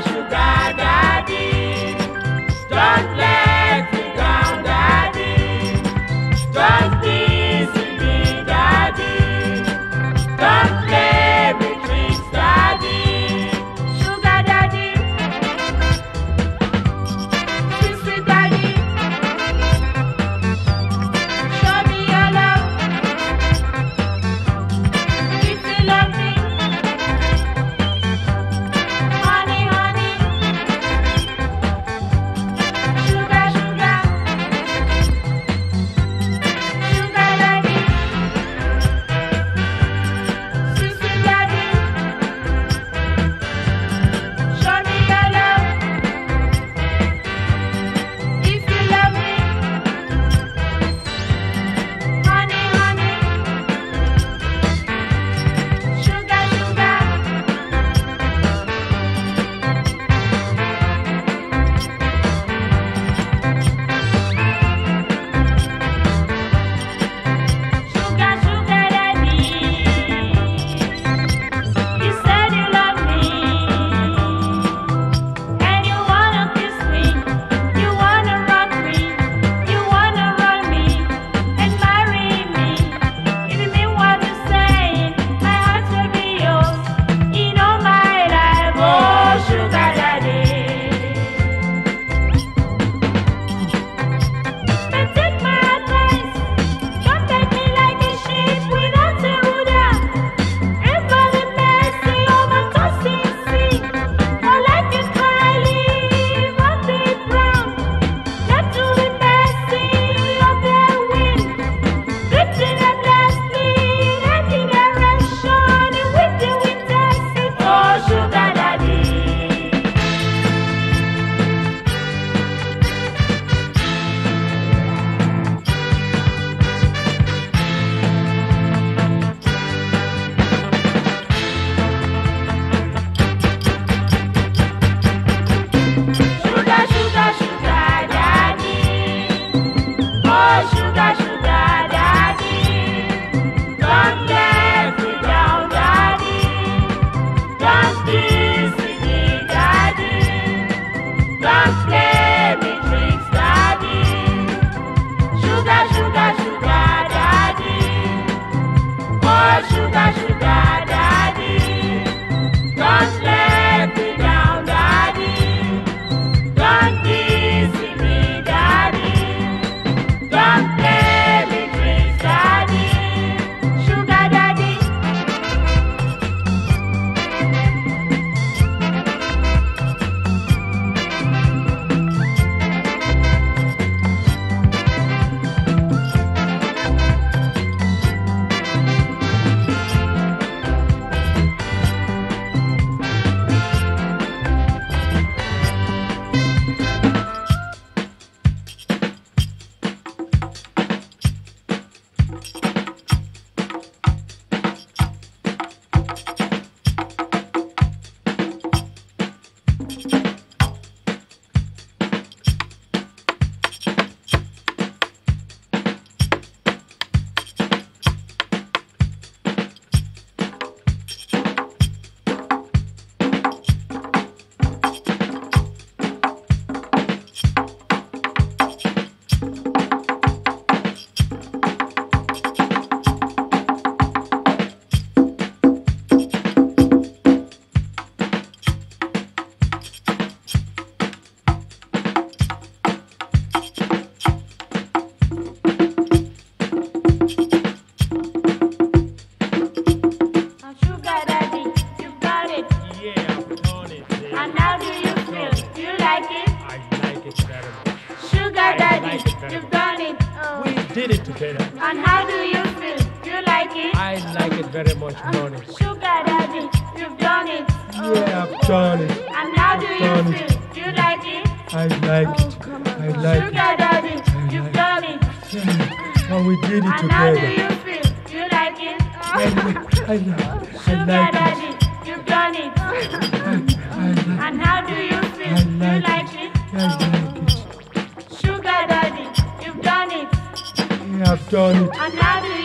machucada. I like it very much, uh, Bonnie. Sugar daddy, you've done it. Yeah, I've done it. And how I've do you feel? Do you like it? I like it. Oh, I like Sugar it. daddy, I you've like done it. Yeah. And we did it and together. How do you feel? Do you like it? I, I, I, like, Sugar I like daddy, it. you've done it. I, I like and how do you feel? Like do you like it? it? I like it. Sugar daddy, you've done it. Yeah, I've done it. And how do you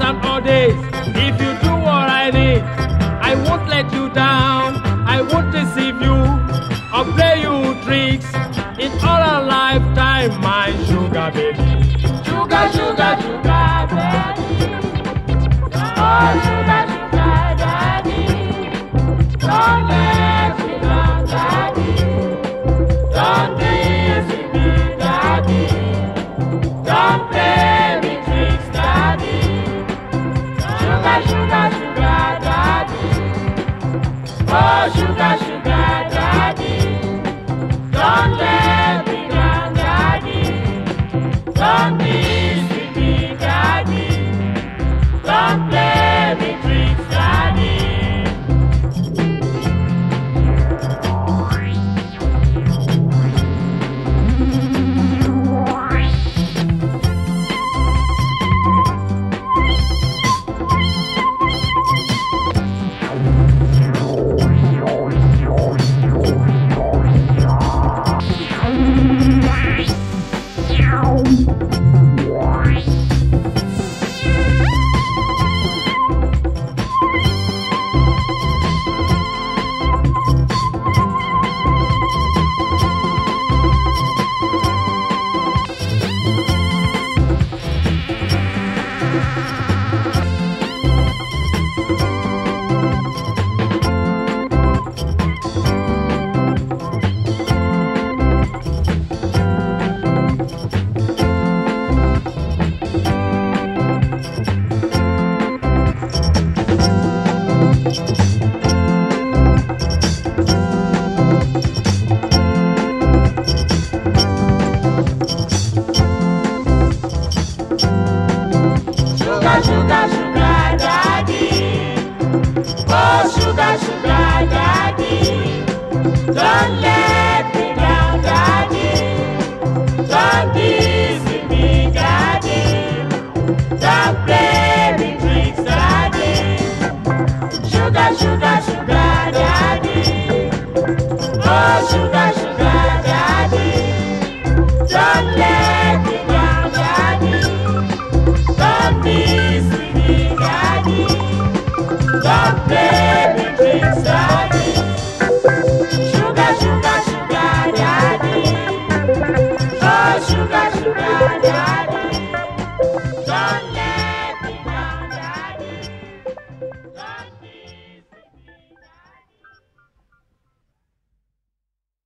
and all days. If you do what I need, I won't let you down. I won't deceive you or play you tricks. In all our lifetime, my sugar baby. Sugar, sugar, sugar.